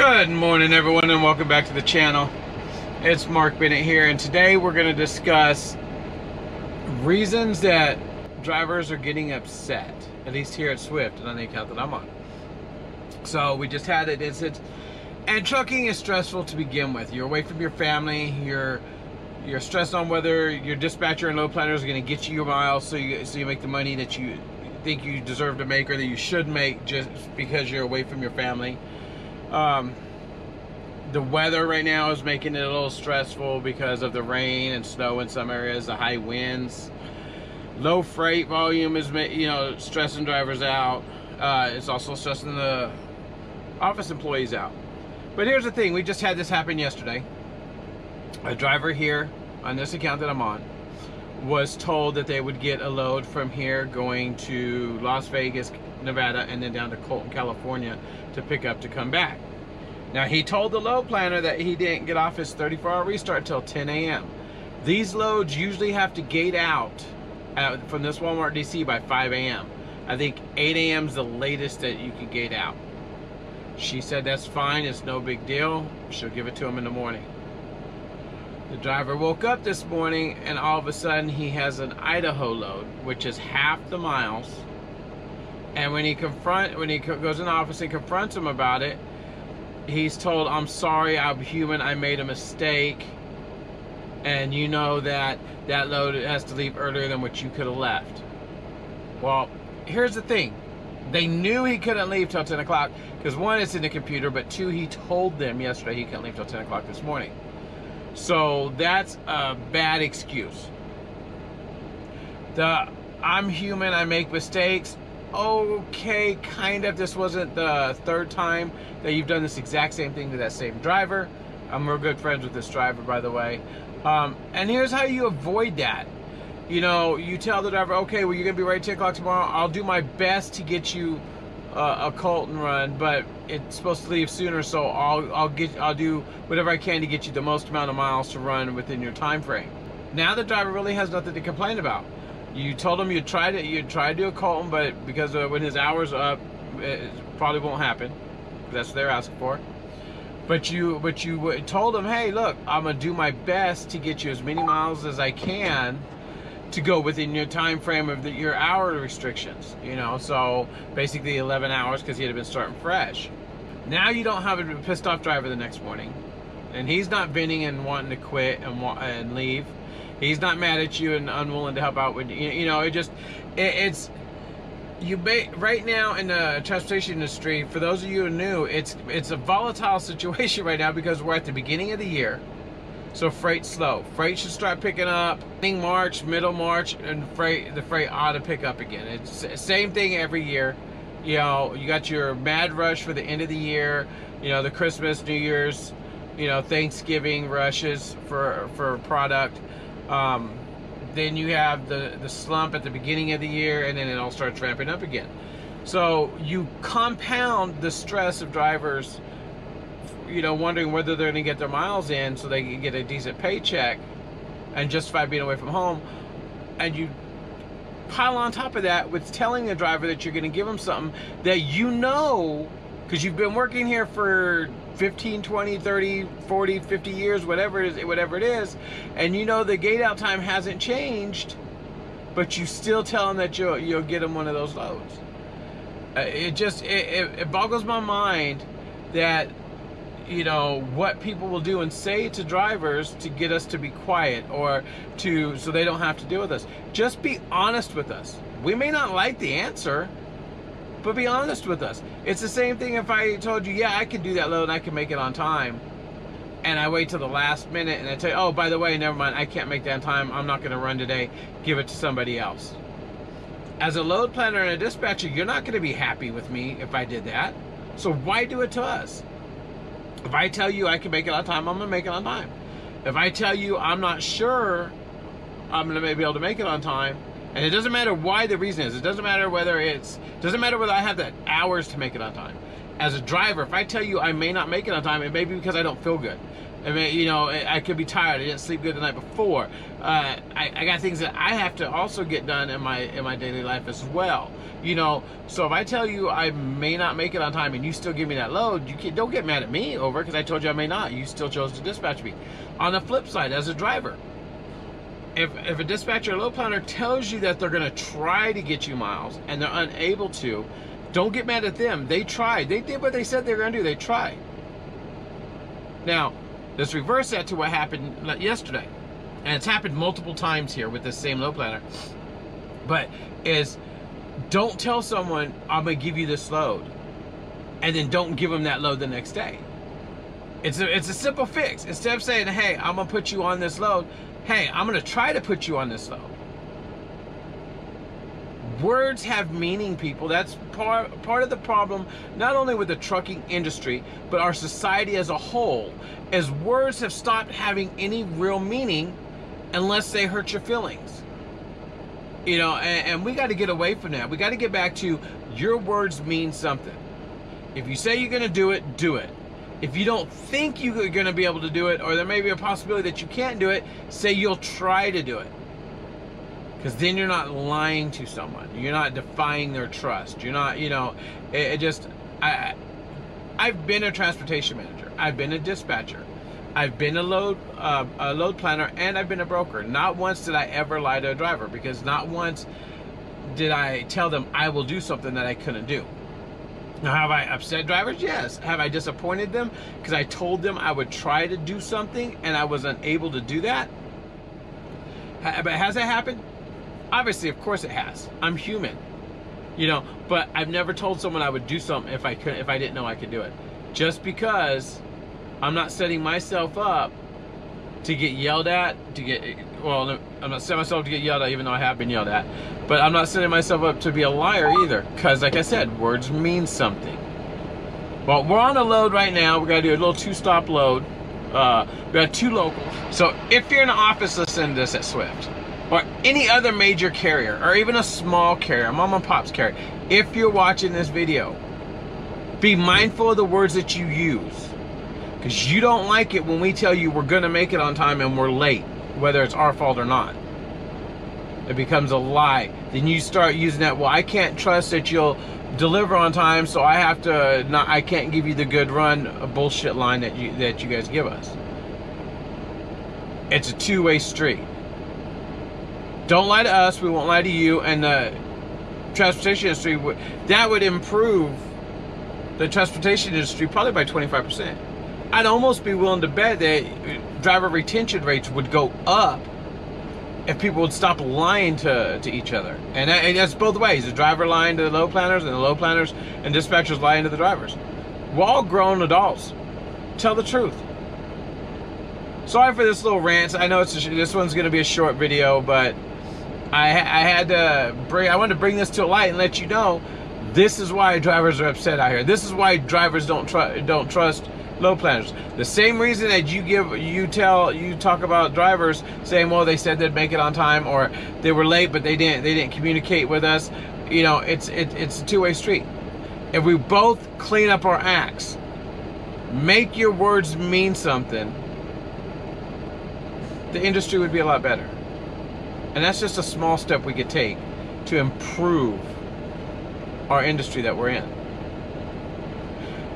Good morning everyone and welcome back to the channel. It's Mark Bennett here and today we're going to discuss reasons that drivers are getting upset, at least here at Swift and on the account that I'm on. So we just had an incident and trucking is stressful to begin with. You're away from your family, you're you're stressed on whether your dispatcher and load planner is going to get you your miles so you, so you make the money that you think you deserve to make or that you should make just because you're away from your family. Um, the weather right now is making it a little stressful because of the rain and snow in some areas, the high winds. Low freight volume is, you know, stressing drivers out. Uh, it's also stressing the office employees out. But here's the thing, we just had this happen yesterday. A driver here on this account that I'm on was told that they would get a load from here going to Las Vegas, Nevada, and then down to Colton, California to pick up to come back. Now he told the load planner that he didn't get off his 34 hour restart till 10 a.m. These loads usually have to gate out at, from this Walmart DC by 5 a.m. I think 8 a.m. is the latest that you can gate out. She said that's fine, it's no big deal. She'll give it to him in the morning. The driver woke up this morning and all of a sudden he has an Idaho load, which is half the miles. And when he confront, when he goes in the office and confronts him about it, he's told, "I'm sorry, I'm human. I made a mistake." And you know that that load has to leave earlier than what you could have left. Well, here's the thing: they knew he couldn't leave till 10 o'clock because one, it's in the computer, but two, he told them yesterday he couldn't leave till 10 o'clock this morning. So that's a bad excuse. The I'm human, I make mistakes. Okay, kind of. This wasn't the third time that you've done this exact same thing to that same driver. I'm real good friends with this driver, by the way. Um, and here's how you avoid that. You know, you tell the driver, okay, well, you're going to be right 10 o'clock tomorrow. I'll do my best to get you uh, a Colton run, but it's supposed to leave sooner, so I'll I'll get I'll do whatever I can to get you the most amount of miles to run within your time frame. Now the driver really has nothing to complain about. You told him you tried to you tried to do him, but because when his hours up, it probably won't happen. That's what they're asking for. But you but you told him, hey, look, I'm gonna do my best to get you as many miles as I can to go within your time frame of the, your hour restrictions. You know, so basically 11 hours because he had been starting fresh. Now you don't have a pissed off driver the next morning, and he's not venting and wanting to quit and and leave. He's not mad at you and unwilling to help out with you. You know, it just it, it's you may, right now in the transportation industry. For those of you who are new, it's it's a volatile situation right now because we're at the beginning of the year so freight slow. Freight should start picking up in March, middle March, and freight the freight ought to pick up again. It's same thing every year. You know, you got your mad rush for the end of the year. You know, the Christmas, New Year's, you know, Thanksgiving rushes for for product. Um, then you have the the slump at the beginning of the year, and then it all starts ramping up again. So you compound the stress of drivers you know, wondering whether they're going to get their miles in so they can get a decent paycheck and justify being away from home. And you pile on top of that with telling the driver that you're going to give them something that you know, because you've been working here for 15, 20, 30, 40, 50 years, whatever it is, whatever it is, and you know the gate out time hasn't changed, but you still tell them that you'll, you'll get them one of those loads. Uh, it just, it, it, it boggles my mind that you know what people will do and say to drivers to get us to be quiet or to so they don't have to deal with us just be honest with us we may not like the answer but be honest with us. It's the same thing if i told you yeah i can do that load and i can make it on time. And i wait till the last minute and i tell you oh by the way never mind. I can't make that on time. I'm not going to run today. Give it to somebody else. As a load planner and a dispatcher you're not going to be happy with me if i did that. So why do it to us? If I tell you I can make it on time, I'm gonna make it on time. If I tell you I'm not sure I'm gonna be able to make it on time, and it doesn't matter why the reason is, it doesn't matter whether it's doesn't matter whether I have the hours to make it on time. As a driver, if I tell you I may not make it on time, it may be because I don't feel good. I mean, you know, I could be tired. I didn't sleep good the night before. Uh, I, I, got things that I have to also get done in my in my daily life as well. You know, so if I tell you I may not make it on time and you still give me that load, you can, don't get mad at me over because I told you I may not. You still chose to dispatch me. On the flip side, as a driver, if, if a dispatcher or load planner tells you that they're going to try to get you miles and they're unable to, don't get mad at them. They tried. They did what they said they were going to do. They tried. Now, let's reverse that to what happened yesterday. And it's happened multiple times here with this same load planner. But is don't tell someone I'm gonna give you this load, and then don't give them that load the next day. It's a it's a simple fix. Instead of saying, "Hey, I'm gonna put you on this load," "Hey, I'm gonna try to put you on this load." Words have meaning, people. That's part part of the problem, not only with the trucking industry, but our society as a whole. As words have stopped having any real meaning unless they hurt your feelings. You know, and, and we got to get away from that. We got to get back to your words mean something. If you say you're going to do it, do it. If you don't think you're going to be able to do it, or there may be a possibility that you can't do it, say you'll try to do it. Because then you're not lying to someone. You're not defying their trust. You're not, you know, it, it just, I, I've been a transportation manager. I've been a dispatcher. I've been a load uh, a load planner and I've been a broker. Not once did I ever lie to a driver because not once did I tell them I will do something that I couldn't do. Now, have I upset drivers? Yes. Have I disappointed them because I told them I would try to do something and I was unable to do that? But has that happened? Obviously, of course it has. I'm human, you know. But I've never told someone I would do something if I couldn't, if I didn't know I could do it. Just because I'm not setting myself up to get yelled at, to get, well, I'm not setting myself to get yelled at, even though I have been yelled at. But I'm not setting myself up to be a liar either, because like I said, words mean something. Well, we're on a load right now. We gotta do a little two-stop load. Uh, we got two locals. So if you're in the office listening to this at Swift, or any other major carrier, or even a small carrier, mom and pop's carrier, if you're watching this video, be mindful of the words that you use because you don't like it when we tell you we're going to make it on time and we're late, whether it's our fault or not. It becomes a lie. Then you start using that, well, I can't trust that you'll deliver on time, so I have to not I can't give you the good run bullshit line that you that you guys give us. It's a two-way street. Don't lie to us, we won't lie to you and the transportation industry that would improve the transportation industry probably by 25%. I'd almost be willing to bet that driver retention rates would go up if people would stop lying to, to each other. And, that, and that's both ways. The driver lying to the load planners and the load planners and dispatchers lying to the drivers. We're all grown adults. Tell the truth. Sorry for this little rant. I know it's a, this one's going to be a short video, but I, I had to bring, I wanted to bring this to light and let you know this is why drivers are upset out here. This is why drivers don't, tr- don't trust load planners. The same reason that you give, you tell, you talk about drivers saying, well, they said they'd make it on time, or they were late, but they didn't, they didn't communicate with us. You know, it's it, it's a two-way street. If we both clean up our acts, make your words mean something, the industry would be a lot better. And that's just a small step we could take to improve our industry that we're in.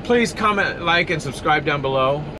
Please comment, like, and subscribe down below.